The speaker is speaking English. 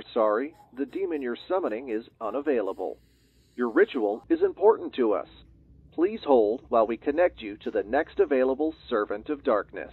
are sorry. The demon you're summoning is unavailable. Your ritual is important to us. Please hold while we connect you to the next available Servant of Darkness.